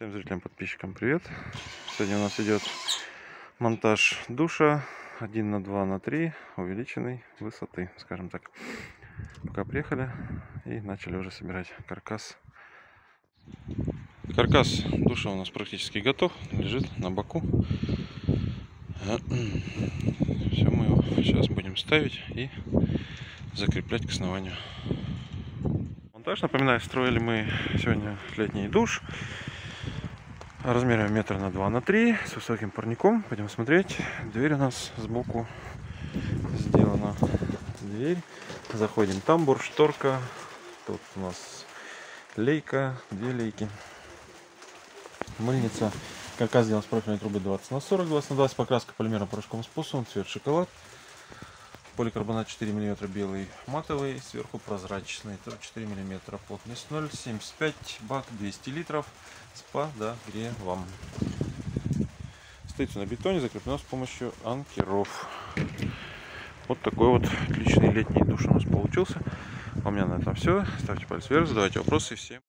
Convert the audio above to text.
Всем зрителям, подписчикам привет! Сегодня у нас идет монтаж душа 1 на 2 на 3 увеличенной высоты, скажем так. Пока приехали и начали уже собирать каркас. Каркас душа у нас практически готов, лежит на боку. Все мы его сейчас будем ставить и закреплять к основанию. Монтаж, напоминаю, строили мы сегодня летний душ размером метр на 2 на 3 с высоким парником. Пойдем смотреть. Дверь у нас сбоку сделана. Дверь. Заходим. Тамбур, шторка. Тут у нас лейка, две лейки. Мыльница. Каркас сделан с профильной трубы 20 на 40, 20 на 20. Покраска полимером порошковым способом. Цвет шоколад. Поликарбонат 4 мм белый матовый, сверху прозрачный, 4 мм, плотность 0,75, бак 200 литров с подогревом. Стоит на бетоне, закреплено с помощью анкеров. Вот такой вот отличный летний душ у нас получился. У меня на этом все. Ставьте палец вверх, задавайте вопросы. Всем